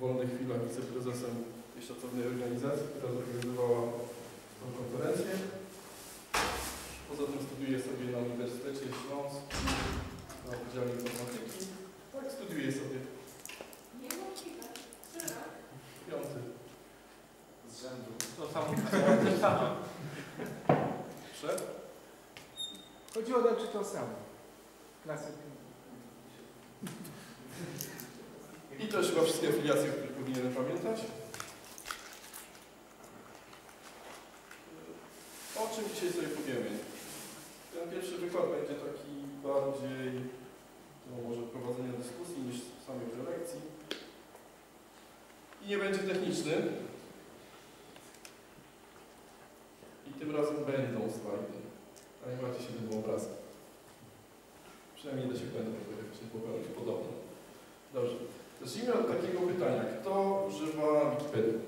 wolnych chwilach wiceprezesem tej szacownej organizacji, która zorganizowała tą konferencję. Poza tym studiuję sobie na Uniwersytecie Śląskim na Wydziale Informatyki. Tak, studiuję sobie. Piąty. Z rzędu. To samo, to samo. Chodziło o czy to samo. Klasy. I to już chyba wszystkie afiliacje, o których powinienem pamiętać. O czym dzisiaj sobie powiemy? Ten pierwszy wykład będzie taki bardziej no może prowadzenia dyskusji niż samej prelekcji. I nie będzie techniczny. I tym razem będą slajdy. A nie macie się tym obrazem. Przynajmniej da się będą, bo popełnić podobno. Dobrze. Zacznijmy od takiego pytania. Kto używa Wikipedii?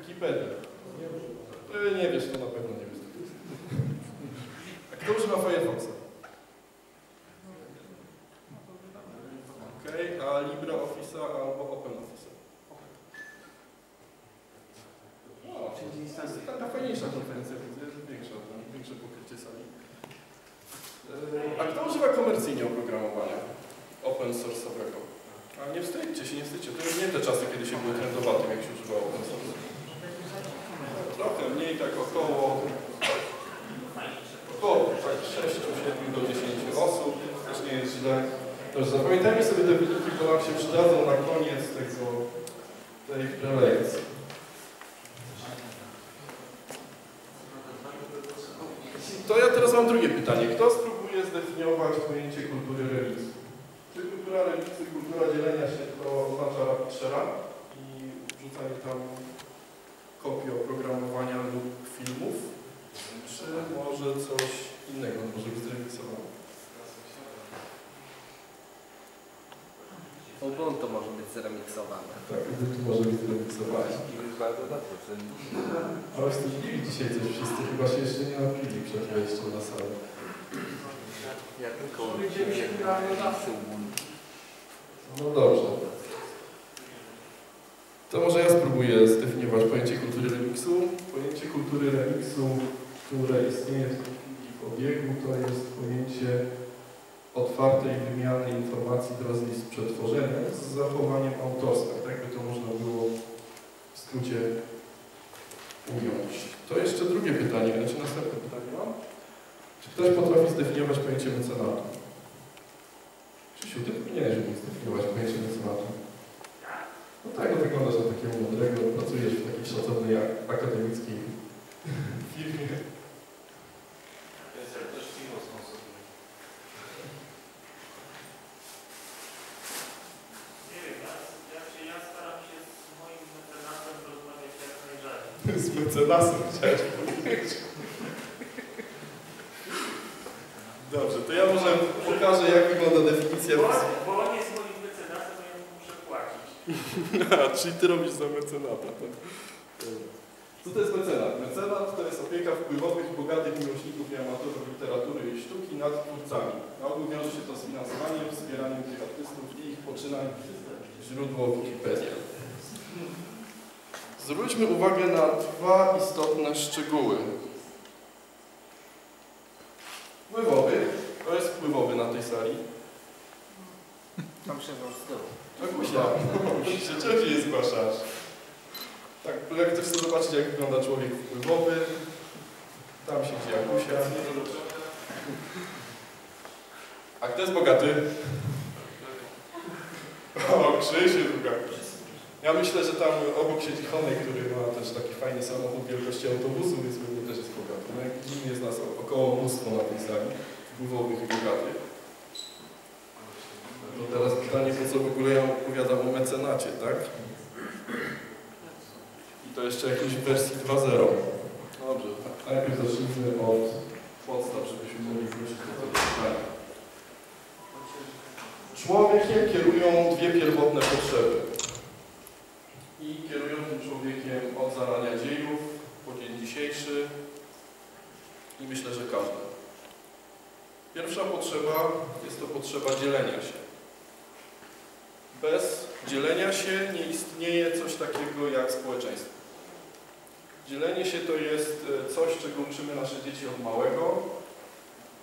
Wikipedia. Ty nie wiesz, to na pewno nie wiesz. A kto używa Firefoxa? Okej, a LibreOffice'a albo OpenOffice'a? O, jest taka fajniejsza konferencja, jest większa, większe pokrycie sali. Yy, A kto używa komercyjnie oprogramowania open source'owego? A nie wstydźcie się, nie wstydźcie. To już nie te czasy, kiedy się było trendowatym, jak się używało open source. Trochę mniej, tak około około tak 6, 7 do 10 osób. Też nie jest źle. Dobrze, zapamiętajmy sobie te wyniki, bo nam się przydadzą na koniec tego, tej prelekcji. To ja teraz mam drugie pytanie. Kto spróbuje zdefiniować pojęcie kultury remiksu? Czy kultura remiksu i kultura dzielenia się to oznacza rapid share'a i wrzucanie tam kopii oprogramowania lub filmów? Czy może coś innego może być zremiksowane? Ubuntu może być zremiksowane. Tak, to może być zremiksowane. Już bardzo dobrze. Ale wstydliwi dzisiaj coś wszyscy chyba się jeszcze nie napili przed salę. Ja tylko. No dobrze. To może ja spróbuję zdefiniować pojęcie kultury remiksu. Pojęcie kultury remiksu, które istnieje w tej chwili w obiegu, to jest pojęcie otwartej wymiany informacji wraz z przetworzenia z zachowaniem autorstwa. Tak by to można było w skrócie ująć. To jeszcze drugie pytanie, znaczy następne pytanie mam. Czy ktoś potrafi zdefiniować pojęcie mecenatu? Krzysiu, ty powinieneś umieć zdefiniować pojęcie mecenatu. No tak, no wyglądasz na takiego mądrego, pracujesz w takiej szacownej akademickiej firmie. To jest jak ktoś piwo sponsoruje. Nie wiem, ja, ja, się, ja staram się z moim mecenatem rozmawiać jak najrzadziej. Z mecenasem chciałeś powiedzieć. Dobrze, to ja może pokażę, jak wygląda definicja. Bo, bo on jest moim mecenatem, to ja mu muszę płacić. Czyli ty robisz za mecenata. tak? Co to jest mecenat? Mecenat to jest opieka wpływowych bogatych miłośników i amatorów literatury i sztuki nad twórcami. Na ogół wiąże się to z finansowaniem, wspieraniem tych artystów i ich poczynań. Źródło Wikipedia. Zwróćmy uwagę na dwa istotne szczegóły. Wpływowy, to jest wpływowy na tej sali. Tam siedzą z tyłu. Agusia, się się nie zgłaszasz? Tak, jak chcesz sobie zobaczyć, jak wygląda człowiek wpływowy, tam siedzi Agusia. A kto jest bogaty? O, Krzysiu bogaty. Ja myślę, że tam obok siedzi Honek, który ma też taki fajny samochód wielkości autobusu, więc pewnie też jest bogaty. No jak jest nas około mnóstwo na tej sali, wpływowych i bogatych. No teraz pytanie, po co w ogóle ja opowiadam mecenacie, tak? I to jeszcze jakiejś wersji 2.0. Dobrze, a najpierw zacznijmy od podstaw, żebyśmy mogli wrócić do tego pytania. Człowiekiem kierują dwie pierwotne potrzeby. I kierują tym człowiekiem od zarania dziejów po dzień dzisiejszy i myślę, że każdy. Pierwsza potrzeba jest to potrzeba dzielenia się. Dzielenia się nie istnieje coś takiego jak społeczeństwo. Dzielenie się to jest e, coś, czego uczymy nasze dzieci od małego.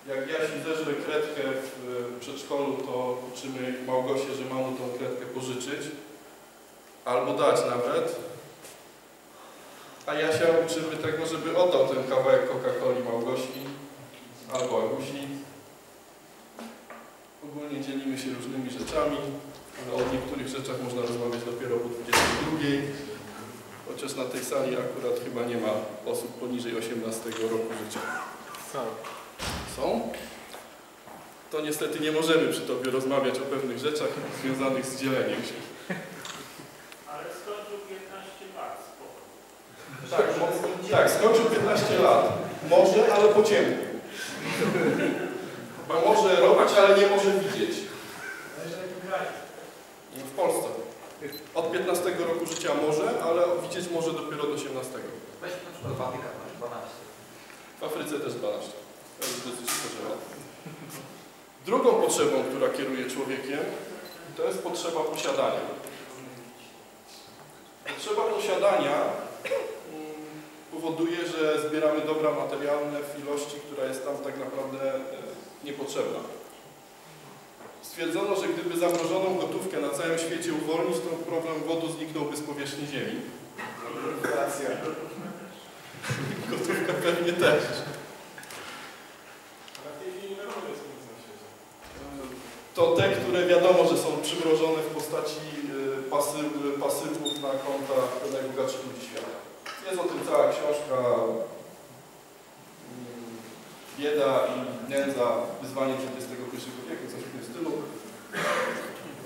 Jak Jasi zeżre kredkę w e, przedszkolu, to uczymy Małgosię, że mam tą kredkę pożyczyć. Albo dać nawet. A Jasia uczymy tego, żeby oddał ten kawałek Coca-Coli Małgosi albo Agusi. Ogólnie dzielimy się różnymi rzeczami, o niektórych rzeczach można rozmawiać dopiero po 22. Chociaż na tej sali akurat chyba nie ma osób poniżej 18 roku życia. Co? Są? To niestety nie możemy przy Tobie rozmawiać o pewnych rzeczach związanych z dzieleniem się. Ale skończył 15 lat, spoko. Tak, mo- tak, skończył 15 lat. Może, ale po ciemku. Bo może robić, ale nie może widzieć. No, W Polsce. Od 15 roku życia może, ale widzieć może dopiero do 18. Weź na przykład Watykan, masz 12. W Afryce też 12. To jest dosyć. Drugą potrzebą, która kieruje człowiekiem, to jest potrzeba posiadania. Potrzeba posiadania mm, powoduje, że zbieramy dobra materialne w ilości, która jest nam tak naprawdę e, niepotrzebna. Stwierdzono, że gdyby zamrożoną gotówkę na całym świecie uwolnić, to problem wodu zniknąłby z powierzchni Ziemi. Gotówka pewnie też. To te, które wiadomo, że są przymrożone w postaci y, pasy, y, pasywów na kontach najbogatszych ludzi świata. Jest o tym cała książka mm, Bieda i nędza, wyzwanie XXI wieku, coś w tym stylu.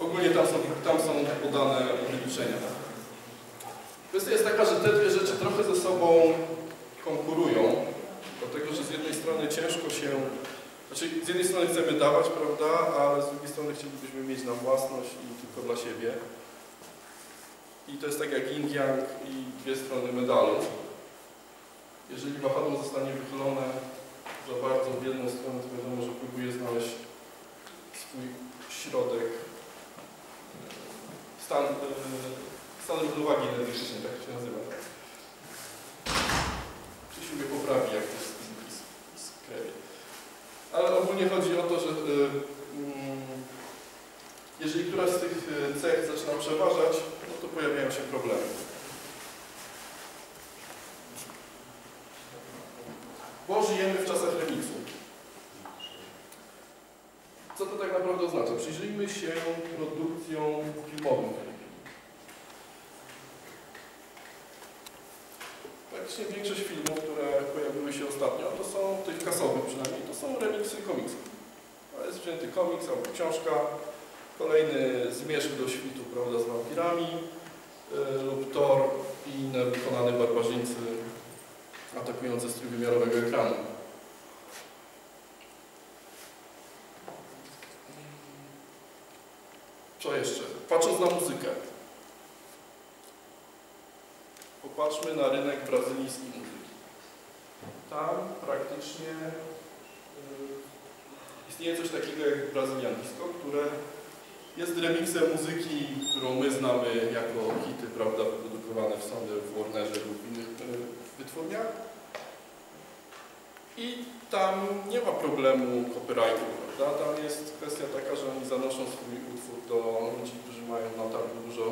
Ogólnie tam są, tam są podane wyliczenia. Kwestia jest taka, że te dwie rzeczy trochę ze sobą konkurują, dlatego że z jednej strony ciężko się, znaczy z jednej strony chcemy dawać, prawda, ale z drugiej strony chcielibyśmy mieć na własność i tylko dla siebie. I to jest tak jak yin yang i dwie strony medalu. Jeżeli wahadło zostanie wychylone za bardzo w jedną stronę, to wiadomo, że próbuje znaleźć swój środek, stan, e, stan równowagi energetycznej, tak się nazywa. Krzysiu mnie poprawi, jak to jest. Ale ogólnie chodzi o to, że y, mm, jeżeli któraś z tych y, cech zaczyna przeważać, no to pojawiają się problemy. Bo żyjemy w czasach remiksu. Co to tak naprawdę oznacza? Przyjrzyjmy się produkcją filmową. Praktycznie większość filmów, które pojawiły się ostatnio, to są, tych kasowych przynajmniej, to są remiksy komiksów. To jest wzięty komiks albo książka, kolejny zmierzch do świtu, prawda, z wampirami y, lub Thor i inne wykonane barbarzyńcy atakujące z trójwymiarowego ekranu. Co jeszcze? Patrząc na muzykę. Popatrzmy na rynek brazylijski muzyki. Tam praktycznie y, istnieje coś takiego jak Brazilian Disco, które jest remixem muzyki, którą my znamy jako hity, prawda, wyprodukowane w Sony, w Warnerze lub innych y, wytwórniach. I tam nie ma problemu copyrightu, prawda? Tam jest kwestia taka, że oni zanoszą swój utwór do ludzi, którzy mają naprawdę dużo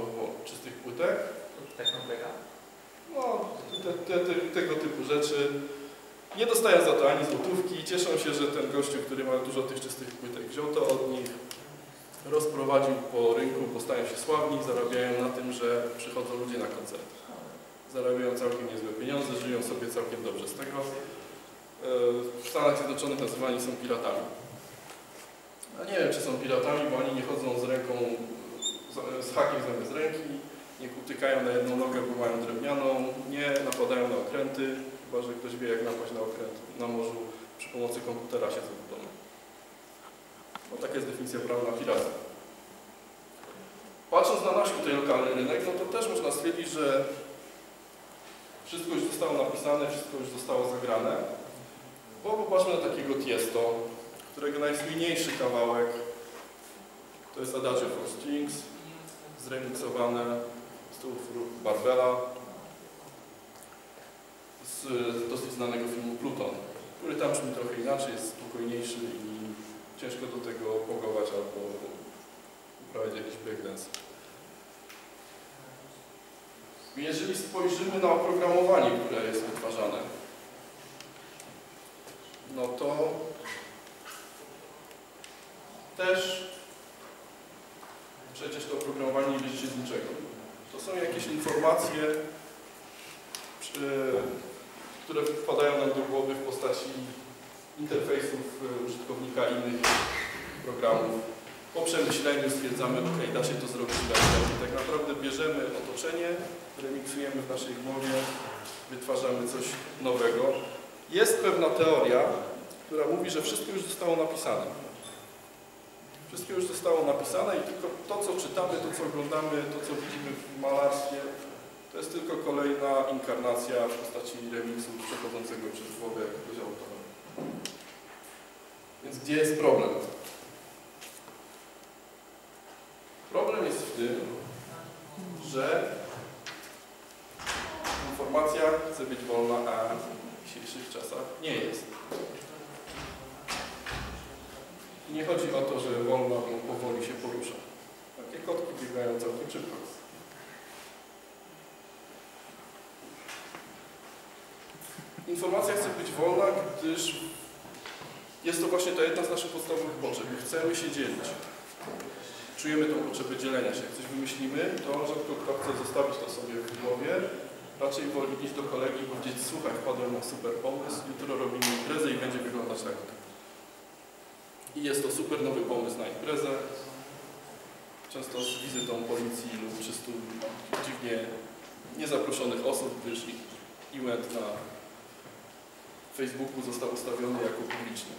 czystych płytek. Tak na polega? No, te, te, te, tego typu rzeczy. Nie dostają za to ani złotówki. Cieszą się, że ten gościu, który ma dużo tych czystych płytek, wziął to od nich, rozprowadził po rynku, bo stają się sławni, zarabiają na tym, że przychodzą ludzie na koncerty. Zarabiają całkiem niezłe pieniądze, żyją sobie całkiem dobrze z tego. E, W Stanach Zjednoczonych nazywani są piratami. A nie wiem, czy są piratami, bo oni nie chodzą z ręką, z hakiem zamiast ręki, nie kutykają na jedną nogę, bo mają drewnianą, nie napadają na okręty, chyba że ktoś wie jak napaść na okręt na morzu przy pomocy komputera się domu. No taka jest definicja prawna pirata. Patrząc na nasz tutaj lokalny rynek, no to też można stwierdzić, że wszystko już zostało napisane, wszystko już zostało zagrane. Bo popatrzmy na takiego Tiesto, którego najsłynniejszy kawałek to jest Adagio for Strings, zremiksowane utworu Barbela z dosyć znanego filmu Pluton, który tam brzmi trochę inaczej, jest spokojniejszy i ciężko do tego pogować albo uprawiać jakiś breakdance. Jeżeli spojrzymy na oprogramowanie, które jest wytwarzane, no to też przecież to oprogramowanie nie się z niczego. To są jakieś informacje, które wpadają nam do głowy w postaci interfejsów e, użytkownika innych programów. Po przemyśleniu stwierdzamy, ok, da się to zrobić lepiej. Tak naprawdę bierzemy otoczenie, remiksujemy w naszej głowie, wytwarzamy coś nowego. Jest pewna teoria, która mówi, że wszystko już zostało napisane. Wszystko już zostało napisane i tylko to, co czytamy, to, co oglądamy, to, co widzimy w malarstwie, to jest tylko kolejna inkarnacja w postaci remiksu przechodzącego przez głowę jakiegoś autora. Więc gdzie jest problem? Problem jest w tym, że informacja chce być wolna, a w dzisiejszych czasach nie jest. I nie chodzi o to, że wolno bo powoli się porusza. Takie kotki biegają całkiem szybko. Informacja chce być wolna, gdyż jest to właśnie ta jedna z naszych podstawowych potrzeb. Chcemy się dzielić. Czujemy tą potrzebę dzielenia się. Jak coś wymyślimy, to rzadko kto chce zostawić to sobie w głowie. Raczej woli iść do kolegi i powiedzieć, słuchaj, wpadłem na super pomysł, jutro robimy imprezę i będzie wyglądać tak. Jest to super nowy pomysł na imprezę. Często z wizytą policji lub 300 dziwnie niezaproszonych osób, gdyż ich event na Facebooku został ustawiony jako publiczny.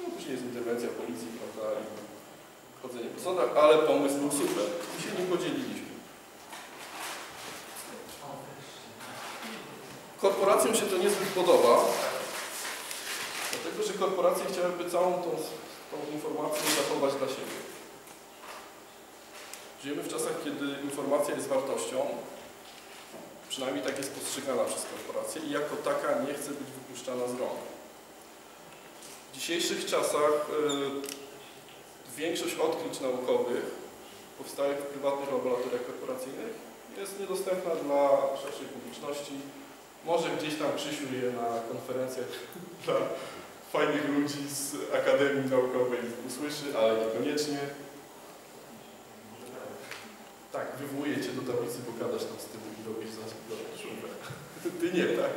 No, później jest interwencja policji, prawda, i chodzenie po sądach, ale pomysł był super i się nim podzieliliśmy. Korporacjom się to niezbyt podoba, korporacje chciałyby całą tą, tą informację zachować dla siebie. Żyjemy w czasach, kiedy informacja jest wartością, przynajmniej tak jest postrzegana przez korporacje i jako taka nie chce być wypuszczana z rąk. W dzisiejszych czasach y, większość odkryć naukowych powstałych w prywatnych laboratoriach korporacyjnych jest niedostępna dla szerszej publiczności. Może gdzieś tam Krzysiu je na konferencjach dla fajnych ludzi z Akademii Naukowej usłyszy, ale niekoniecznie. Tak, wywołuję Cię do tablicy, bo gadasz tam z tyłu i robisz za szumę. Ty nie, tak?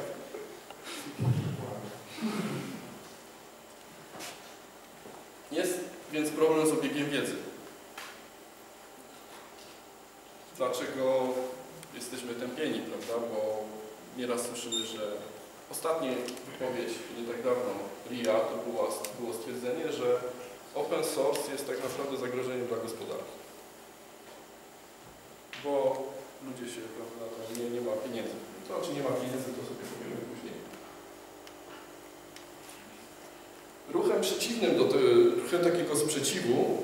Jest więc problem z obiegiem wiedzy. Dlaczego jesteśmy tępieni, prawda? Bo nieraz słyszymy, że ostatnia wypowiedź nie tak dawno RIA to było, było stwierdzenie, że open source jest tak naprawdę zagrożeniem dla gospodarki. Bo ludzie się, prawda, nie, nie ma pieniędzy. To czy nie ma pieniędzy, to sobie powiemy później. Ruchem przeciwnym do te, ruchem takiego sprzeciwu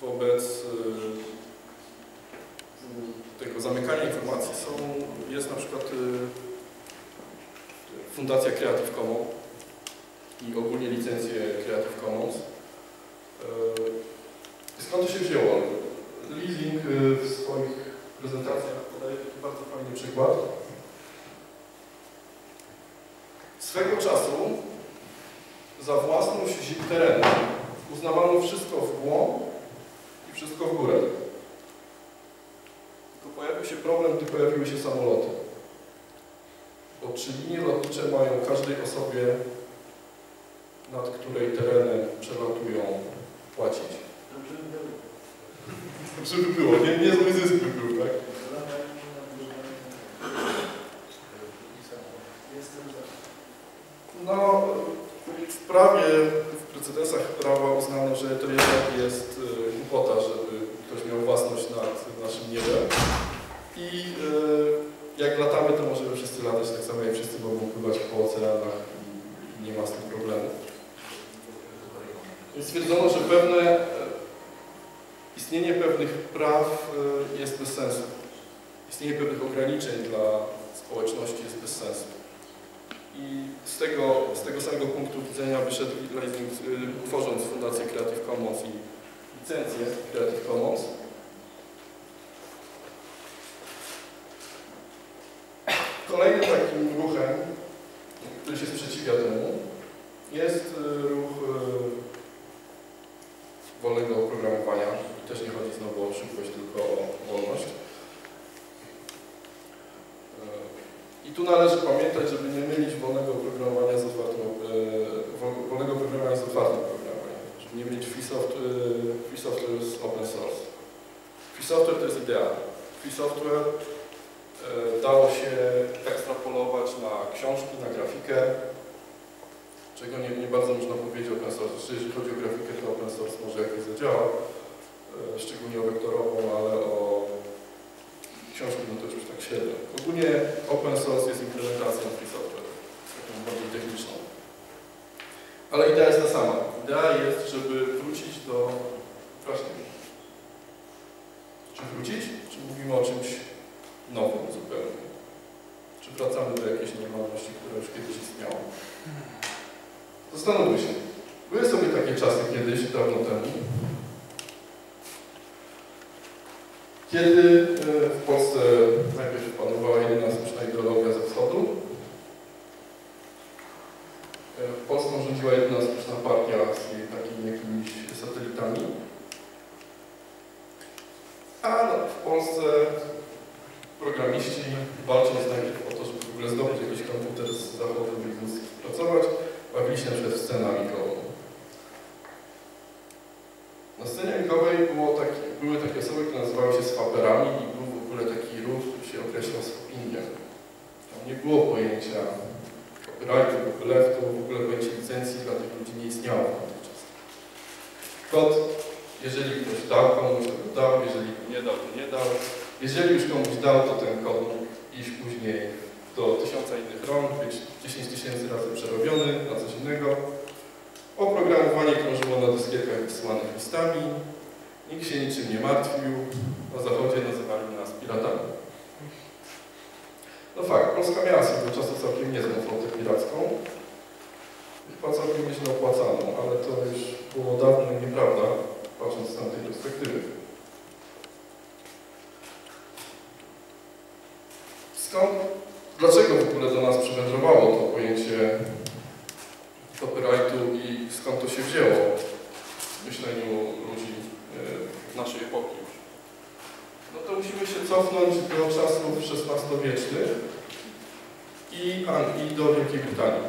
wobec y, tego zamykania informacji są, jest na przykład y, Fundacja Creative Commons i ogólnie licencje Creative Commons. Y, Skąd to się wzięło? Leasing y, w swoich prezentacjach podaje taki bardzo fajny przykład. Swego czasu za własność terenu uznawano wszystko w głąb i wszystko w górę. Tylko pojawił się problem, gdy pojawiły się samoloty. Bo czy linie lotnicze mają każdej osobie, nad której terenem przelatują, płacić? Żeby było, nie, niezły zysk by był, tak? No, w prawie, w precedensach prawa uznano, że to jednak jest y, głupota, żeby ktoś miał własność nad naszym niebem. I y, jak latamy, to możemy wszyscy latać tak samo, jak wszyscy mogą pływać po oceanach i nie ma z tym problemu. Stwierdzono, że pewne e, istnienie pewnych praw y, jest bez sensu. Istnienie pewnych ograniczeń dla społeczności jest bez sensu. I z tego, z tego samego punktu widzenia wyszedł Leising, y, tworząc Fundację Creative Commons i licencję Creative Commons. Kolejnym takim ruchem, który się sprzeciwia temu, jest y, ruch y, wolnego oprogramowania. I też nie chodzi znowu o szybkość, tylko o wolność. Y, I tu należy pamiętać, żeby nie mylić wolnego oprogramowania z otwartym, y, wo- wolnego oprogramowania z otwartym oprogramowaniem. Żeby nie mylić free software, free software z open source. Free software to jest idea. Free software e, dało się ekstrapolować na książki, na grafikę, czego nie, nie bardzo można powiedzieć o open source. Jeszcze jeżeli chodzi o grafikę, to open source może jakoś zadziała, e, szczególnie o wektorową, ale o książki no to już tak średnio. Ogólnie open source jest implementacją free software, taką bardziej techniczną. Ale idea jest ta sama. Idea jest, żeby wrócić do... Właśnie. Czy wrócić? Czy mówimy o czymś nowym zupełnie? Czy wracamy do jakiejś normalności, która już kiedyś istniała? Zastanówmy się. Były sobie takie czasy kiedyś, dawno temu, kiedy e, w Polsce najpierw panowała jedyna słuszna ideologia ze wschodu. E, Polską rządziła jedyna słuszna partia z jej takimi jakimiś satelitami. A no, w Polsce programiści walcząc najpierw o to, żeby w ogóle zdobyć jakiś komputer z zachodu i móc pracować, bawili się na przykład w scenę amigową. Na scenie amigowej było takie, były takie osoby, które nazywały się swaperami i był w ogóle taki ruch, który się określał swappingiem. Tam nie było pojęcia copyrightu, copyleftu, w ogóle pojęcie licencji dla tych ludzi nie istniało w tamtych czasach. Kod, jeżeli ktoś dał komuś, to go dał, jeżeli nie dał, to nie dał. Jeżeli już komuś dał, to ten kod mógł iść później do tysiąca innych rąk, być 10 tysięcy razy przerobiony na coś innego. Oprogramowanie krążyło na dyskietkach wysyłanych listami. Nikt się niczym nie martwił. Na zachodzie nazywali nas piratami. No fakt, Polska miała swego czasu całkiem niezłą flotę piracką. Chyba całkiem nieźle opłacaną, ale to już było dawno i nieprawda, patrząc z tamtej perspektywy. Skąd, dlaczego w ogóle do nas przywędrowało to pojęcie copyrightu i skąd to się wzięło w myśleniu ludzi e, naszej epoki? No to musimy się cofnąć do czasów XVI-wiecznych i Anglii do Wielkiej Brytanii.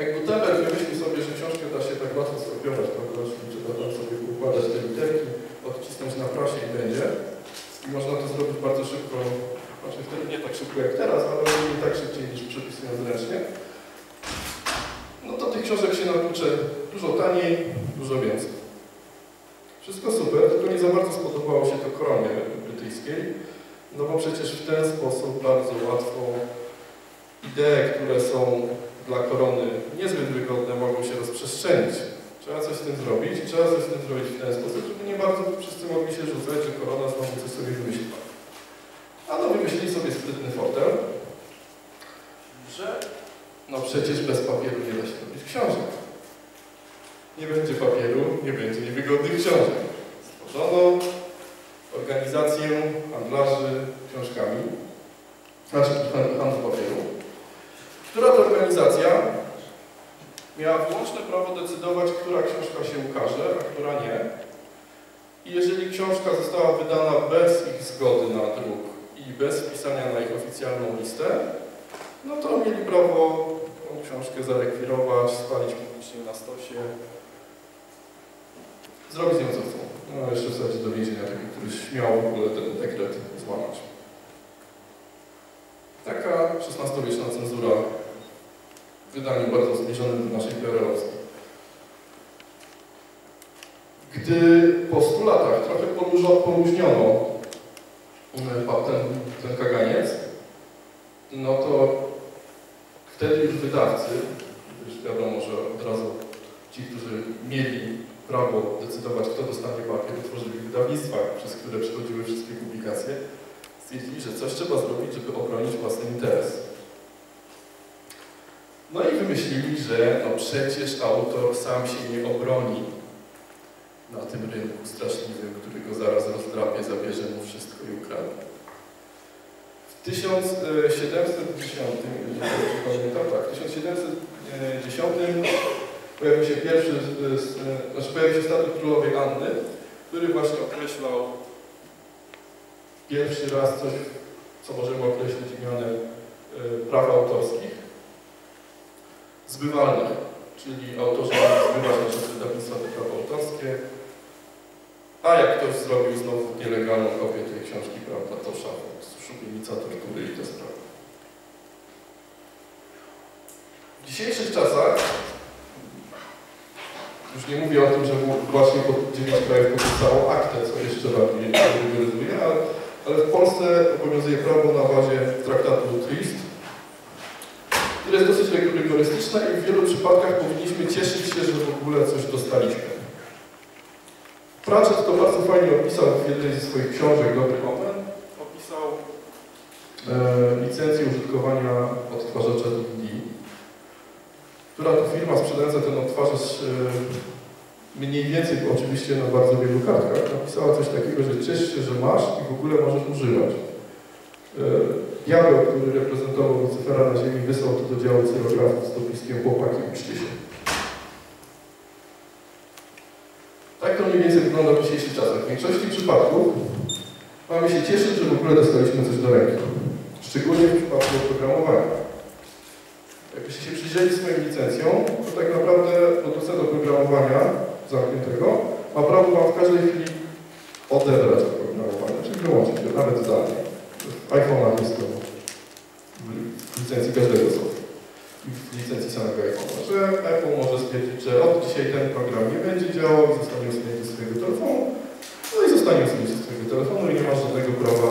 Jak Gutenberg wymyślił sobie, że książkę da się tak łatwo skopiować, prawda, czyli trzeba tam sobie układać te literki, odcisnąć na prasie i będzie. I można to zrobić bardzo szybko, znaczy wtedy nie tak szybko jak teraz, ale nie tak szybciej niż przepisując ręcznie. Książek się natłucze dużo taniej, dużo więcej. Wszystko super, tylko nie za bardzo spodobało się to koronie brytyjskiej, no bo przecież w ten sposób bardzo łatwo idee, które są dla korony niezbyt wygodne, mogą się rozprzestrzenić. Trzeba coś z tym zrobić i trzeba coś z tym zrobić w ten sposób, żeby nie bardzo wszyscy mogli się rzucać, że korona znowu coś sobie wymyśliła. A no wymyślili sobie sprytny fotel, że no przecież bez papieru nie da się robić książek. Nie będzie papieru, nie będzie niewygodnych książek. Stworzono organizację handlarzy książkami, znaczy handlu papieru, która to organizacja miała wyłączne prawo decydować, która książka się ukaże, a która nie. I jeżeli książka została wydana bez ich zgody na druk i bez wpisania na ich oficjalną listę, no to mieli prawo książkę zarekwirować, spalić publicznie na stosie, zrobić z nią co chcą. No jeszcze wsadzić do więzienia taki, który śmiał w ogóle ten dekret złamać. Taka XVI-wieczna cenzura w wydaniu bardzo zbliżonym do naszej PRL-owskiej. Gdy po 100 latach trochę poluźniono e, ten, ten kaganiec, no to wtedy już wydawcy, już wiadomo, że od razu ci, którzy mieli prawo decydować, kto dostanie pakiet, utworzyli wydawnictwa, przez które przechodziły wszystkie publikacje, stwierdzili, że coś trzeba zrobić, żeby obronić własny interes. No i wymyślili, że no przecież autor sam się nie obroni na tym rynku straszliwym, który go zaraz rozdrapie, zabierze mu wszystko i ukradnie. W 1710, jeżeli dobrze pamiętam, tak, w 1710 pojawił się pierwszy, z- znaczy pojawił się statut królowej Anny, który właśnie określał pierwszy raz coś, co możemy określić mianem e, praw autorskich, zbywalnych, czyli autorzy zbywać nasze wydawnictwa te prawa autorskie, a jak ktoś zrobił znowu nielegalną kopię tej książki, prawda, to szafę, szubienica, tortury i te sprawy. W dzisiejszych czasach, już nie mówię o tym, że właśnie po 9 krajów podpisało aktę, co jeszcze bardziej rygorysuje, ale, w Polsce obowiązuje prawo na bazie traktatu Trist, które jest dosyć rygorystyczne i w wielu przypadkach powinniśmy cieszyć się, że w ogóle coś dostaliśmy. Pratchett to bardzo fajnie opisał w jednej ze swoich książek, Dobry e, licencję użytkowania odtwarzacza DVD, która to firma sprzedająca ten odtwarzacz e, mniej więcej, oczywiście na bardzo wielu kartkach, napisała coś takiego, że ciesz się, że masz i w ogóle możesz używać. E, Diabeł, który reprezentował Lucyfera na ziemi, wysłał to do działu cyrografów z dopiskiem chłopaki, uczcie się. Tak to mniej więcej wygląda w dzisiejszych czasach. W większości przypadków mamy się cieszyć, że w ogóle dostaliśmy coś do ręki. Szczególnie w przypadku oprogramowania. Jakbyście się przyjrzeli swoim licencjom, to tak naprawdę producent oprogramowania zamkniętego ma prawo Wam w każdej chwili odebrać oprogramowanie, czyli wyłączyć je, nawet zdalnie. W iPhone'ach jest to w licencji każdego softu. I w licencji samego iPhone'a, że Apple może stwierdzić, że od dzisiaj ten program nie będzie działał zostanie usunięty z swojego telefonu, no i zostanie usunięty z swojego telefonu i nie masz żadnego prawa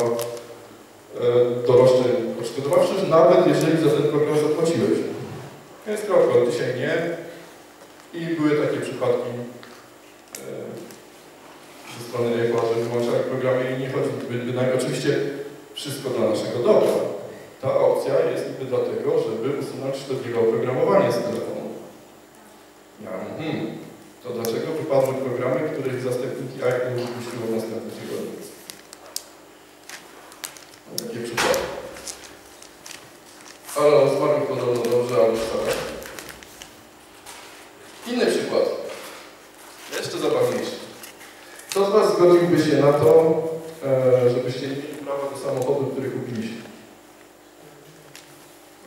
do roszczeń odszkodowawczych, nawet jeżeli za ten program zapłaciłeś. Jest kropka, dzisiaj nie. I były takie przypadki e, ze strony Apple'a, że wyłączali programy i nie chodzi bynajmniej oczywiście wszystko dla naszego dobra. Ta opcja jest niby dlatego, żeby usunąć szkodliwe oprogramowanie z telefonu. Ja, hmm, to dlaczego wypadły programy, których zastępniki iPhone wypuściło w następnym tygodniu? Mam Takie przykłady. Ale on zmarł podobno dobrze, ale wcale. Inny przykład. Jeszcze zabawniejszy. Kto z Was zgodziłby się na to, e, żebyście nie mieli prawa do samochodu, który kupiliście?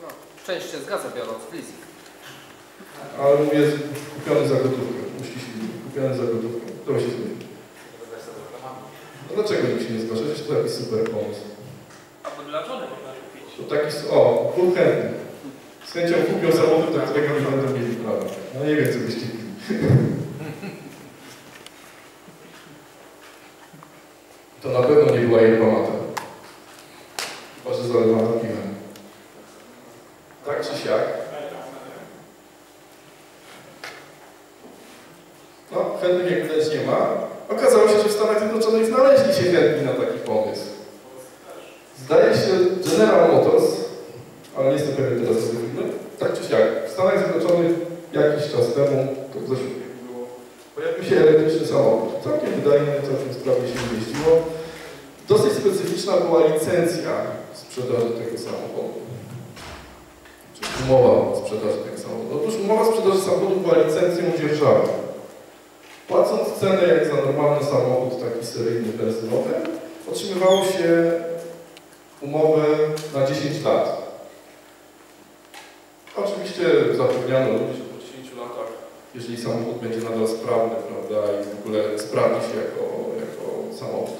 No, część się zgadza biorąc w leasing. Ale mówię, jest kupiony za gotówkę. Uściślimy. Kupiony za gotówkę. To się zgodzi. No dlaczego nikt się nie zgłasza? Przecież to jakiś super pomysł. Albo dla żony można kupić. To taki, s- o, dwóch chętnych. Z chęcią kupią samochód, do którego nie będą mieli prawa. No nie wiem, co byście kupili. To na pewno nie była jej pomata. Chyba, że zalewana piwem. Tak czy siak. No, chętnych jak widać nie ma. Okazało się, że w Stanach Zjednoczonych znaleźli się chętni na taki pomysł. Zdaje się General Motors, ale nie jestem pewien teraz co firmy, tak czy siak, w Stanach Zjednoczonych jakiś czas temu, to w zeszłym wieku było, pojawił się elektryczny samochód. Całkiem wydajny, sprawnie się jeździło. Dosyć specyficzna była licencja sprzedaży tego samochodu. Czyli umowa sprzedaży tego samochodu. Otóż umowa sprzedaży samochodu była licencją dzierżawy. Płacąc cenę jak za normalny samochód, taki seryjny, benzynowy, otrzymywało się umowę na 10 lat. Oczywiście zapewniano ludzi, po 10 latach, jeżeli samochód będzie nadal sprawny, prawda, i w ogóle sprawdzi się jako samochód,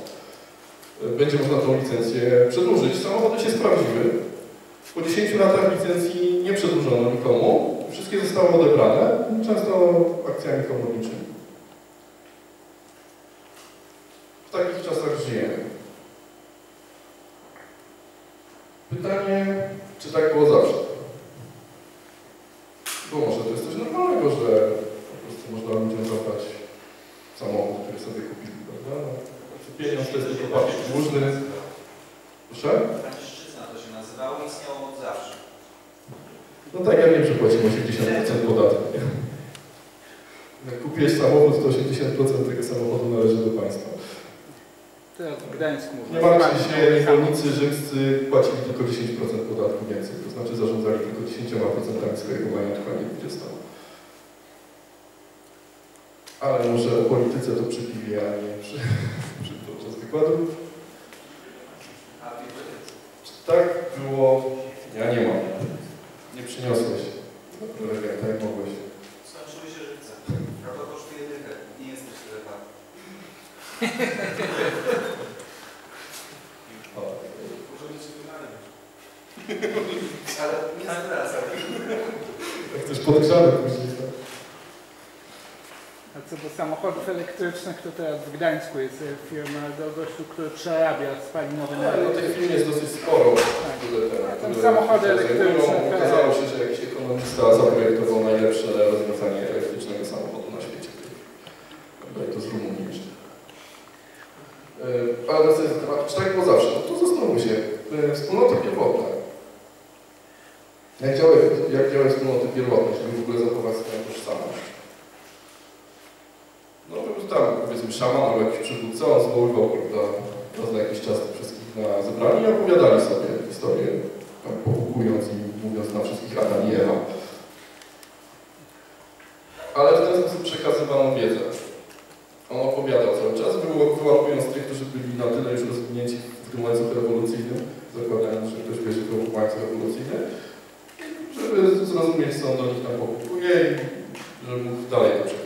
będzie można tą licencję przedłużyć. Samochody się sprawdziły. Po 10 latach licencji nie przedłużono nikomu. Wszystkie zostały odebrane, często akcjami komorniczymi. W takich czasach żyjemy. Pytanie, czy tak było zawsze? Bo może to jest coś normalnego, że po prostu można ludziom zabrać pieniądz to jest tylko papier dłużny. Proszę? Franciszczyzna to się nazywało i istniało od zawsze. No tak, ja wiem, że płacimy 80% podatku. Jak kupiłeś samochód, to 80% tego samochodu należy do państwa. Gdańsku mówię. Nie martwcie się, niewolnicy rzymscy płacili tylko 10% podatku więcej, to znaczy zarządzali tylko 10% swojego majątku, a nie 20%. Ale może o polityce to przy piwie, a nie przy, przy Czy tak było? Ja nie mam. Nie przyniosłeś. Prelegenta, jak mogłeś. Skończyły się żywce. Prawda kosztuje dychę. Nie jesteś tyle wart. O. Ale nie zwracam. Jak chcesz podgrzany później. Tak? Co do samochodów elektrycznych, to teraz w Gdańsku jest e, firma do gościu, który przerabia spalinowe na Ale no tych firm jest dosyć sporo. Tak. które te- A tam które samochody elektryczne, tak. Okazało się, że jakiś ekonomista zaprojektował najlepsze rozwiązanie elektrycznego samochodu na świecie. Daj to z Rumunii jeszcze. Yy, Ale wracając do tematu, czy tak było zawsze? No to zastanówmy się. Yy, Wspólnoty pierwotne. Jak działają, jak działają wspólnoty pierwotne, żeby w ogóle zachować swoją tożsamość? No tam powiedzmy szaman albo jakiś przywódca, on zwoływał prawda, raz na jakiś czas wszystkich na zebranie i opowiadali sobie historię, tam pohukując i mówiąc na wszystkich Adam i Ewa. Ale w ten sposób przekazywano wiedzę. On opowiadał cały czas, wyłapując tych, którzy byli na tyle już rozwinięci w tym łańcuchu rewolucyjnym, zakładając, że ktoś w ten łańcuch rewolucyjny, żeby zrozumieć, co on do nich tam pochukuje i żeby mógł dalej to przekazywać.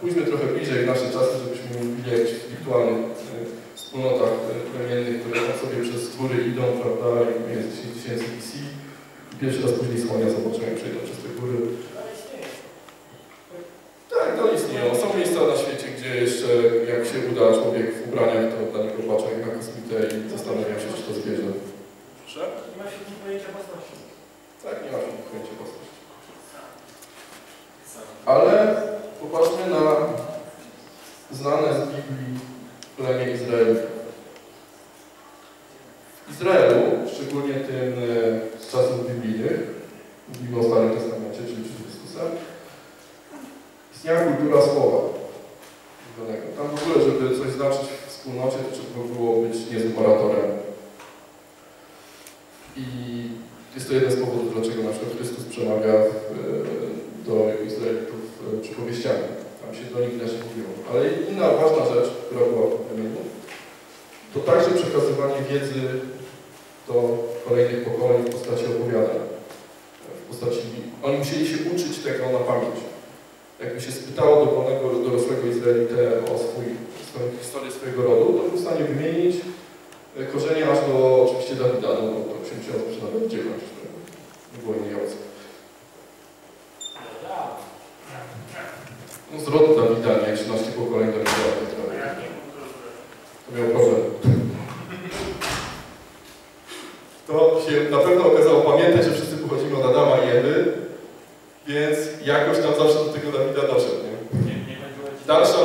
Pójdźmy trochę bliżej w nasze czasy, żebyśmy nie mówili jakichś wirtualnych e, wspólnotach e, plemiennych, które tam sobie przez góry idą, prawda, i jest 10 tysięcy. I pierwszy raz później słonia zobaczymy, jak przejdą przez te góry. Tak, to istnieją. Są miejsca na świecie, gdzie jeszcze jak się uda człowiek w ubraniach, to dla niego patrzą jak na kosmitę i zastanawiam się, czy to zwierzę. Proszę? Nie ma się pojęcia własności. Tak, nie ma się pojęcia własności. Ale popatrzmy na znane z Biblii plemię Izraelitów. W Izraelu, szczególnie tym e, z czasów biblijnych, mówimy o Starym Testamencie, czyli przed Chrystusem, istniała kultura słowa. mówionego. Tam w ogóle, żeby coś znaczyć w wspólnocie, to trzeba było być niezłym oratorem. I jest to jeden z powodów, dlaczego na przykład Chrystus przemawia w, e, do Izraelitów e, przypowieściami. Tam się do nich inaczej mówiło. Ale inna ważna rzecz, która była w plemieniu, to także przekazywanie wiedzy do kolejnych pokoleń w postaci opowiadań. W postaci, oni musieli się uczyć tego na pamięć. Jakby się spytało dowolnego dorosłego Izraelitę o swój, swoją historię swojego rodu, to był w stanie wymienić e, korzenie aż do oczywiście Dawida, no bo to się musiało zacząć nawet dziewięć, nie było innej opcji. No z rodu Dawida, nie 13 pokoleń Dawida, to, miał problem. To się na pewno okazało, pamiętaj, że wszyscy pochodzimy od Adama i Ewy, więc jakoś tam zawsze do tego Dawida doszedł, nie? Dalsza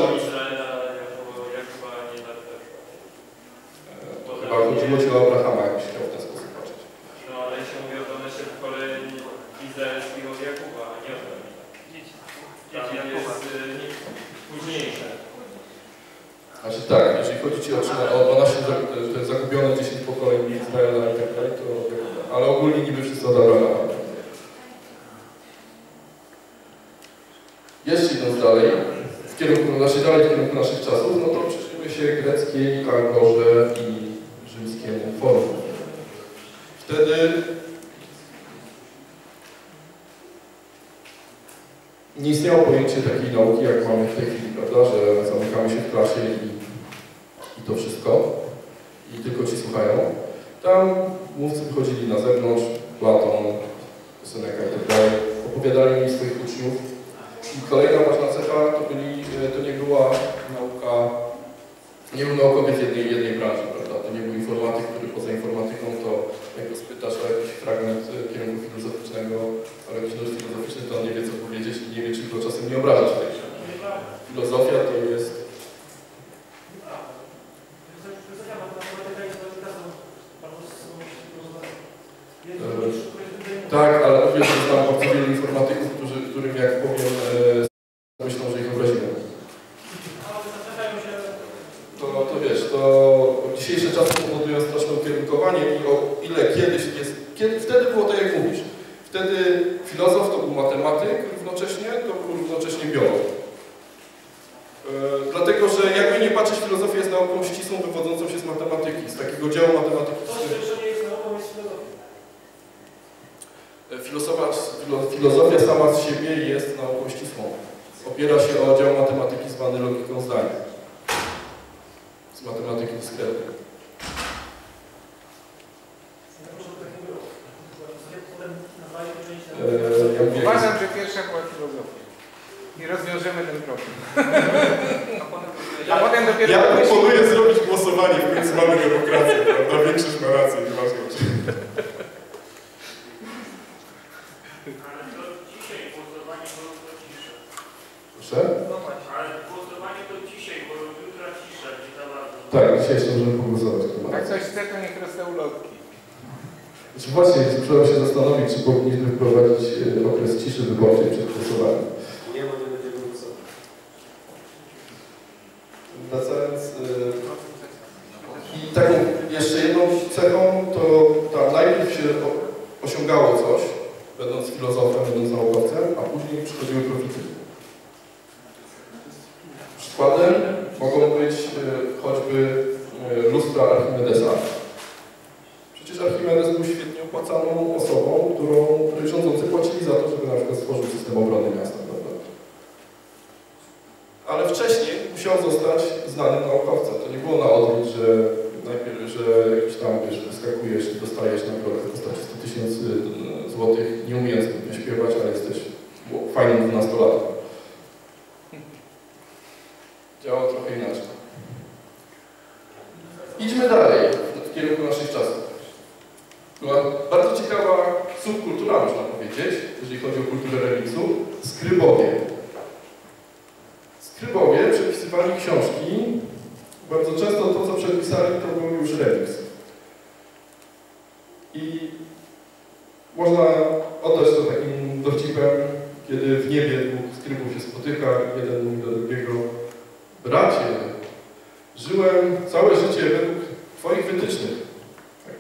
Znaczy właśnie, trzeba się zastanowić, czy powinniśmy wprowadzić e, okres ciszy wyborczej przed głosowaniem.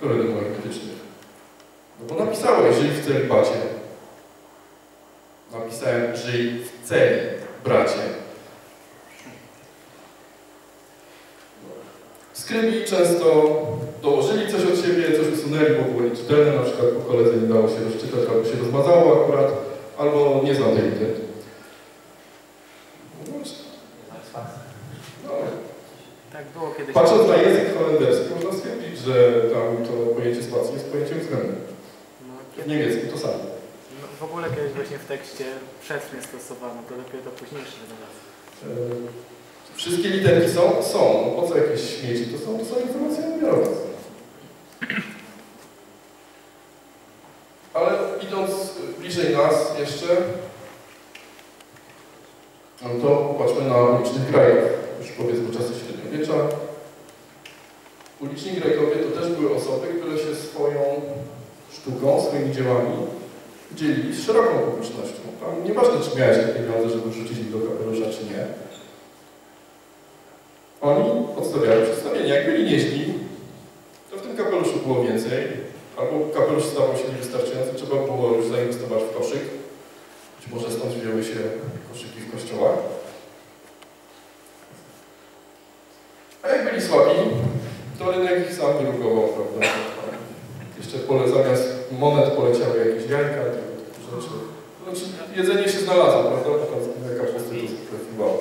Które do krytycznych? No bo napisałeś, żyj w celibacie. Napisałem, żyj w celi, bracie. Skrybi często dołożyli coś od siebie, coś usunęli, bo było nieczytelne, na przykład po koledze nie dało się rozczytać, albo się rozmazało akurat, albo nie znał tej litery. wcześnie stosowano, to lepiej do późniejszych generacji. E, wszystkie literki są? Są. Po co jakieś śmieci? To są, to są informacje numerowe. Ale idąc bliżej nas jeszcze, no to patrzmy na ulicznych grajów. Już powiedzmy czasy średniowiecza. Uliczni grajkowie to też były osoby, które się swoją sztuką, swoimi dziełami dzieli z szeroką publicznością. Tam nieważne, czy miałeś te pieniądze, żeby wrzucić do kapelusza, czy nie. Oni odstawiają przedstawienie. Jak byli nieźli, to w tym kapeluszu było więcej, albo kapelusz stawał się niewystarczający, trzeba było już zainwestować w koszyk. Być może stąd wzięły się koszyki w kościołach. A jak byli słabi, to rynek ich sam wyrugował, prawda? Jeszcze pole, zamiast monet poleciały jakieś jajka, znaczy, jedzenie się znalazło, prawda? Jakaś konstytucja trafiwała.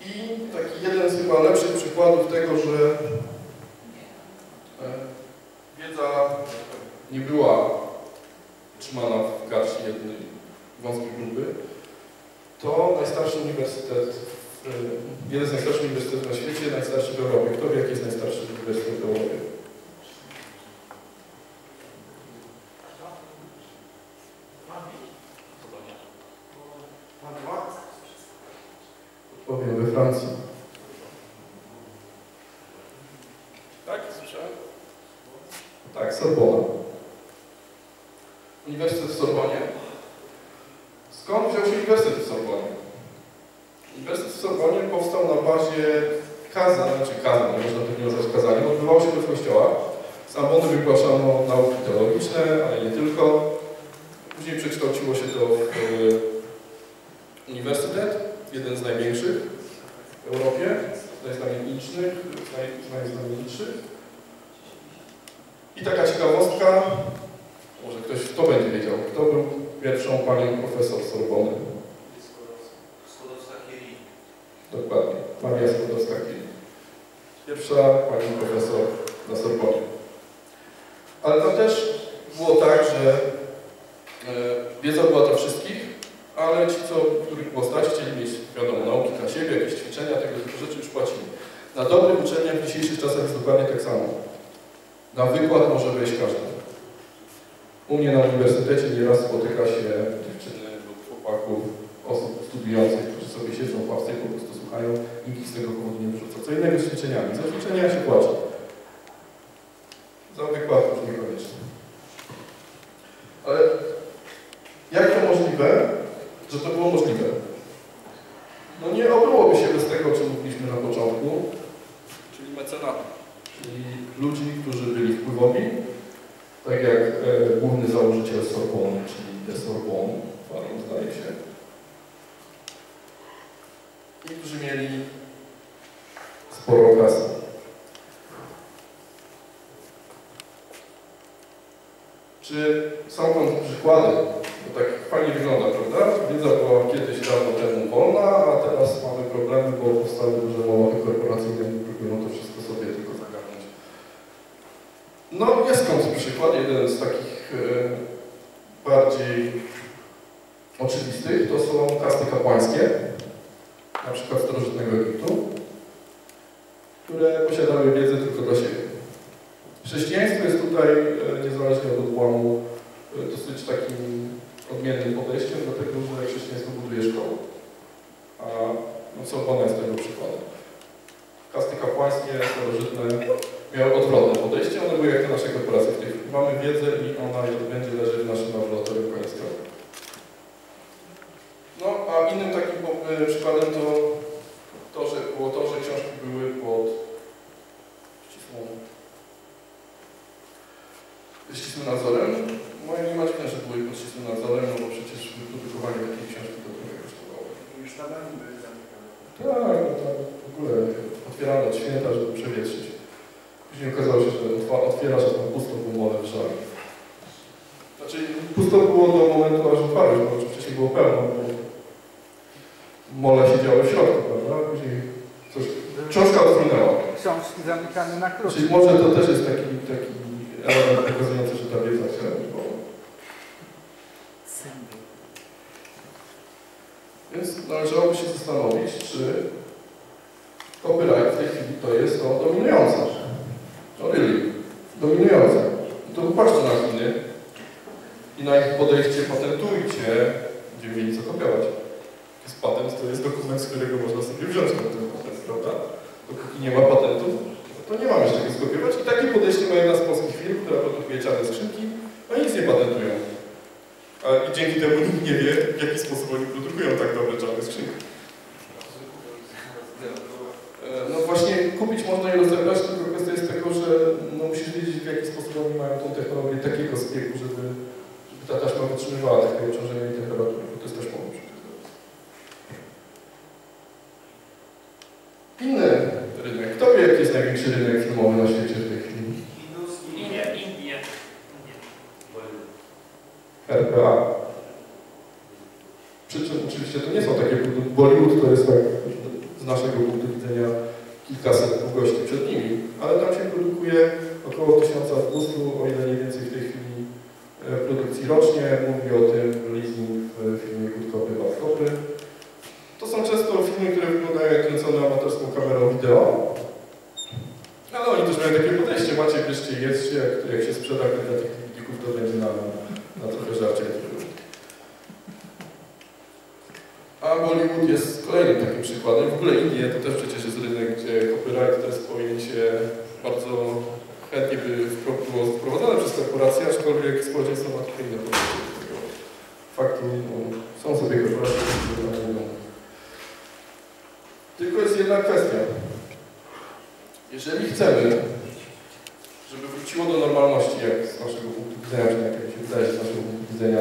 I taki jeden z chyba lepszych przykładów tego, że Pierwsza pani profesor na Sorbonie. Ale tam też było tak, że e, wiedza była dla wszystkich, ale ci, co, których było stać, chcieli mieć, wiadomo, nauki dla siebie, jakieś ćwiczenia, tego typu rzeczy już płacili. Na dobrych uczelniach w dzisiejszych czasach jest dokładnie tak samo. Na wykład może wejść każdy. U mnie na uniwersytecie nieraz spotyka się dziewczyny lub chłopaków, osób studiujących, którzy sobie siedzą w ławce słuchają, nikt z tego powodu nie wyrzuca. Co innego z ćwiczeniami. Za ćwiczenia się płaci. Za wykład już niekoniecznie. Ale jak to możliwe, że to było możliwe? No nie obyłoby się bez tego, o czym mówiliśmy na początku, czyli mecenatów, czyli ludzi, którzy byli wpływowi, tak jak e, główny założyciel Sorbonne, czyli de Sorbonne, Faron zdaje się, i którzy mieli sporo kasy. Czy są tam przykłady? To tak fajnie wygląda, prawda? Wiedza była kiedyś dawno temu wolna, a teraz mamy problemy, bo powstały duże molochy korporacyjne i próbują to wszystko sobie tylko zagarnąć. No jest skąd przykład, jeden z takich e, bardziej oczywistych, to są kasty kapłańskie, na przykład starożytnego Egiptu, które posiadały wiedzę tylko dla siebie. Chrześcijaństwo jest tutaj, e, niezależnie od odłamu, e, dosyć takim odmiennym podejściem, dlatego że chrześcijaństwo buduje szkołę. A no, Sorbona jest tego przykładem. Kasty kapłańskie, starożytne miały odwrotne podejście, one były jak te nasze korporacje w tej chwili. Mamy wiedzę i ona będzie leżeć w naszym laboratorium koniec kroku. No, a innym takim e, przykładem to, to, że było to, że książki były pod ścisłą, ścisłym nadzorem. Moje nie ma dziwne, że były pod ścisłym nadzorem, no bo przecież wyprodukowanie takiej książki to trochę kosztowało. Już na banki były zamykane. Tak, no tak, w ogóle otwierano od święta, żeby przewietrzyć. Później okazało się, że otwa- otwierasz, a tam pusto było mole w żale. Znaczy, pusto było do momentu, aż otwarłeś, bo wcześniej było pełno, bo mole siedziały w środku, prawda? Później coś, książka odfrunęła. Książki zamykane na klucz. Czyli może to też jest taki, taki element pokazujący, że ta wiedza chciała być wolna. Więc należałoby się zastanowić, czy copyright w tej chwili to jest to dominujące. No really, dominujące. To popatrzcie na Chiny i na ich podejście patentujcie, będziemy mieli co kopiować. Jest patent, to jest dokument, z którego można sobie wziąć na ten patent, prawda? Dopóki nie ma patentu, to nie mamy z czego skopiować. I takie podejście ma jedna z polskich firm, która produkuje czarne skrzynki, oni nic nie patentują. A, I dzięki temu nikt nie wie, w jaki sposób oni produkują tak dobre czarne skrzynki. E, No właśnie kupić można je tylko kwestia jest tego, że no, musisz wiedzieć w jaki sposób oni mają tą technologię takiego zbiegu, żeby, żeby ta taśma wytrzymywała takie obciążenie i temperatury, bo to jest taśmowo przecież. Inny rynek. Kto wie jaki jest największy rynek filmowy na świecie w tej chwili? Hinduski. Indie, Indie. RPA. Przy czym oczywiście to nie są takie produkty. Bollywood to jest tak z naszego punktu widzenia kilkaset gości przed nimi, ale tam się produkuje około 1200, o ile nie więcej w tej chwili e, produkcji rocznie. Mówi o tym leasing w filmie Good Copy, Bad Copy. To są często filmy, które wyglądają jak kręcone amatorską kamerą wideo, ale oni też mają takie podejście, macie, bierzcie, jedzcie, jak, jak się sprzeda kilka tych widzików, to będzie na, na trochę żarcie. A Bollywood jest kolejnym takim przykładem. W ogóle Indie to też przecież jest rynek, gdzie copyright to jest pojęcie bardzo chętnie by wpro- było wprowadzane przez korporacje, aczkolwiek społeczeństwo ma trochę inne podejście do tego faktu. No, są sobie korporacje, które na to mówią. Tylko jest jedna kwestia. Jeżeli chcemy, żeby wróciło do normalności, jak z naszego punktu widzenia, czy jak się wydaje, z naszego punktu widzenia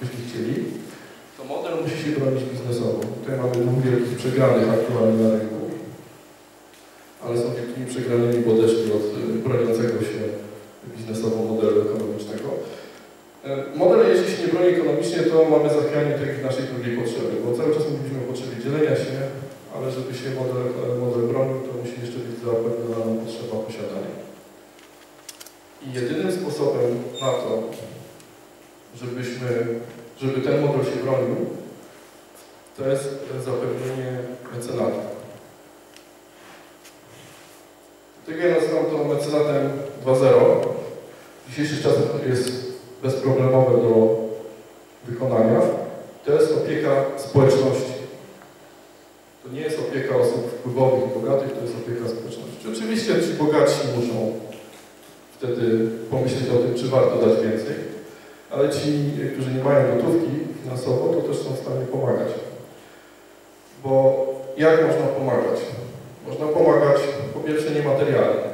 byśmy chcieli, to model musi się bronić biznesowo. Tutaj mamy dwóch wielkich przegranych aktualnie na rynku. Ale są wielkimi przegranymi, bo odeszli od y, broniącego się biznesowo modelu ekonomicznego. E, Model, jeśli się nie broni ekonomicznie, to mamy zachwianie tej naszej drugiej potrzeby, bo cały czas mówiliśmy o potrzebie dzielenia się, ale żeby się model, model bronił, to musi jeszcze być zapewniona potrzeba posiadania. I jedynym sposobem na to, żebyśmy, żeby ten model się bronił, to jest zapewnienie mecenatu. Tak ja nazywam to mecenatem 2.0. W dzisiejszych czasach jest bezproblemowe do wykonania. To jest opieka społeczności. To nie jest opieka osób wpływowych bogatych, to jest opieka społeczności. Oczywiście ci bogatsi muszą wtedy pomyśleć o tym, czy warto dać więcej, ale ci, którzy nie mają gotówki finansowo, to też są w stanie pomagać. Bo jak można pomagać? Można pomagać po pierwsze niematerialnie.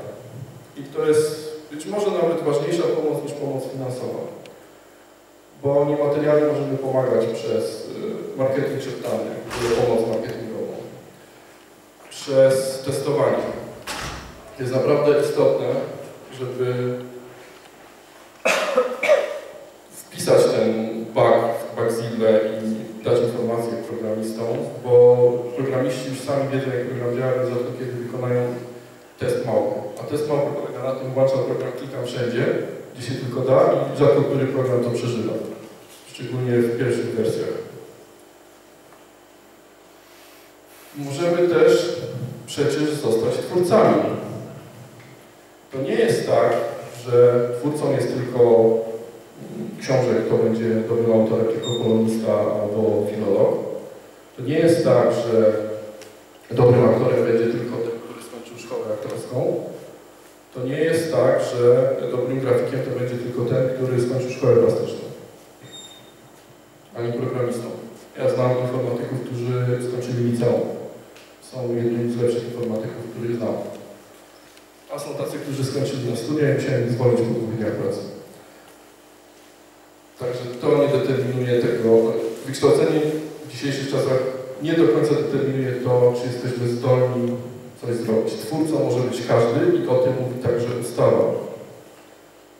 I to jest być może nawet ważniejsza pomoc niż pomoc finansowa. Bo niematerialnie możemy pomagać przez y, marketing szeptany, pomoc marketingową, przez testowanie. Jest naprawdę istotne, żeby wpisać ten bug w Bugzilla i dać informację programistom, bo programiści już sami wiedzą, jak program działa, rzadko kiedy wykonają test małpy. A test małpy polega na tym, włączam program, klikam wszędzie, gdzie się tylko da i rzadko który program to przeżywa. Szczególnie w pierwszych wersjach. Możemy przecież zostać twórcami. To nie jest tak, że twórcą jest tylko książek, kto będzie dobrym autorem, tylko kolonista albo filolog. To nie jest tak, że dobrym aktorem będzie tylko ten, który skończył szkołę aktorską. To nie jest tak, że dobrym grafikiem to będzie tylko ten, który skończył szkołę plastyczną. Ani programistą. Ja znam informatyków, którzy skończyli liceum. Są jednymi z lepszych informatyków, których znam. A są tacy, którzy skończyli na studia i musiałem zwolnić po dwóch dniach pracy. Także to nie determinuje tego. Wykształcenie w dzisiejszych czasach nie do końca determinuje to, czy jesteśmy zdolni coś zrobić. Twórcą może być każdy i o tym mówi także ustawa.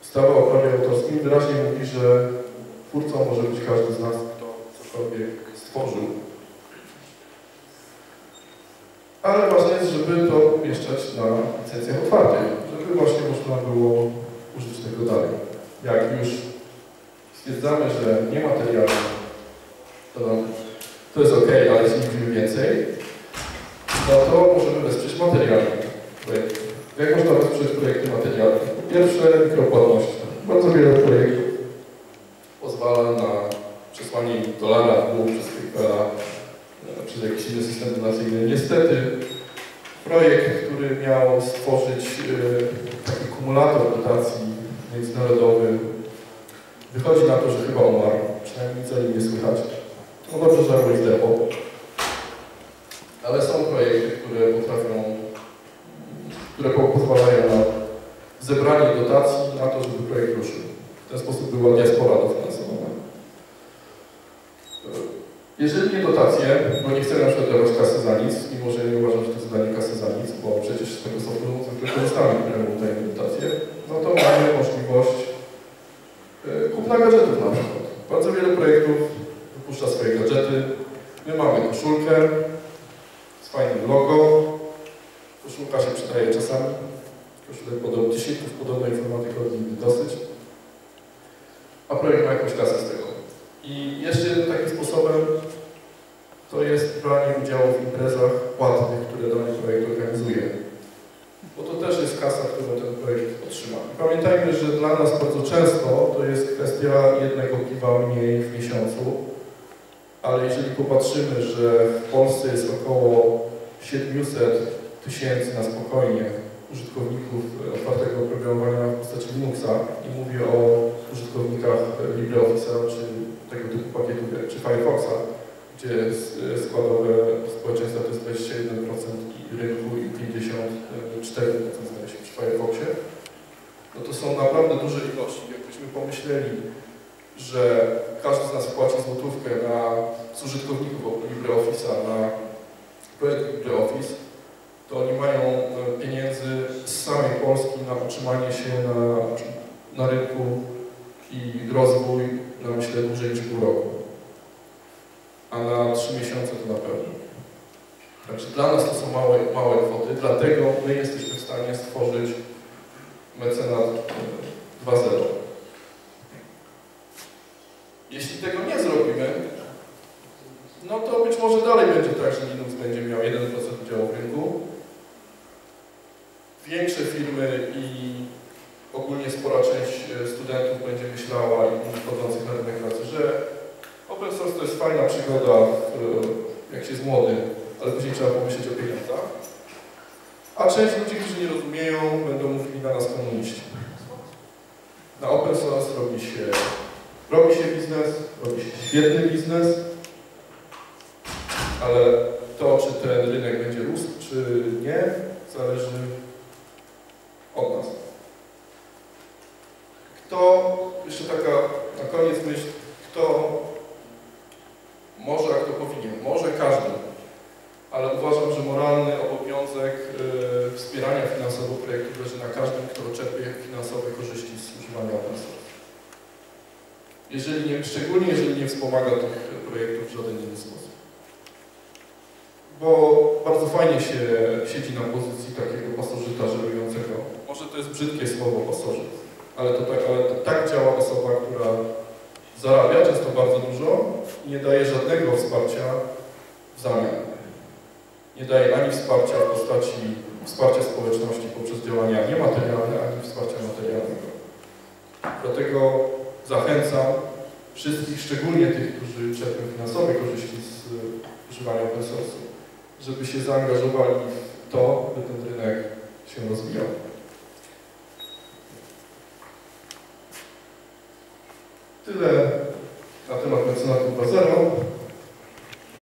Ustawa o prawie autorskim wyraźnie mówi, że twórcą może być każdy z nas, kto cokolwiek stworzył. Ale ważne jest, żeby to umieszczać na licencjach otwartych, żeby właśnie można było użyć tego dalej. Jak już stwierdzamy, że nie materialnie, to, to jest ok, ale jeśli mówimy więcej, no to możemy wesprzeć projekty. Jak można wesprzeć projekty materialne? Po pierwsze, mikropłatność. Bardzo wiele projektów pozwala na przesłanie im dolara w dół przez PayPala, e, przez jakiś inny system donacyjny. Niestety projekt, który miał stworzyć e, taki kumulator dotacji międzynarodowy, wychodzi na to, że chyba umarł. Przynajmniej nic o nim nie słychać. No dobrze, że albo zdechło. Ale są projekty, które potrafią, które po- pozwalają na zebranie dotacji na to, żeby projekt ruszył. W ten sposób była diaspora dofinansowana. Jeżeli nie dotacje, bo nie chcemy na przykład dawać kasy za nic, mimo że nie uważam, że to jest danie kasy za nic, bo przecież z tego softu zwykle korzystamy, któremu dajemy dotacje, no to mamy możliwość e, kupna gadżetów na przykład. Bardzo wiele projektów wypuszcza swoje gadżety. My mamy koszulkę z fajnym logo. Koszulka się przydaje czasami. Koszulek podobno, tysięków podobno informatykowi dosyć. A projekt ma jakąś kasę z tego. I jeszcze jednym takim sposobem to jest branie udziału w imprezach płatnych, które dany projekt organizuje. Bo to też jest kasa, którą ten projekt otrzyma. Pamiętajmy, że dla nas bardzo często to jest kwestia jednego piwa mniej w miesiącu, ale jeżeli popatrzymy, że w Polsce jest około 700 tysięcy na spokojnie użytkowników otwartego oprogramowania w postaci Linuxa i mówię o użytkownikach LibreOffice'a czy tego typu pakietów czy Firefoxa, gdzie składowe społeczeństwa to jest 21% i 4, to znajduje się przy Firefoxie, no to są naprawdę duże ilości. Jakbyśmy pomyśleli, że każdy z nas płaci złotówkę na, z użytkowników LibreOffice'a na projekt LibreOffice, to oni mają e, pieniędzy z samej Polski na utrzymanie się na, na rynku i rozwój na myślę dłużej niż pół roku. A na trzy miesiące to na pewno. Także dla nas to są małe, małe kwoty, dlatego my jesteśmy w stanie stworzyć mecenat e, 2.0. Jeśli tego nie zrobimy, no to być może dalej będzie tak, że Linux będzie miał 1% udziału w rynku. Większe firmy i ogólnie spora część e, studentów będzie myślała i wchodzących na rynek pracy, że source to jest fajna przygoda, e, jak się jest młody, ale później trzeba pomyśleć o pieniądzach. A część ludzi, którzy nie rozumieją, będą mówili na nas komuniści. Na open source robi się, robi się biznes, robi się świetny biznes, ale to, czy ten rynek będzie rósł, czy nie, zależy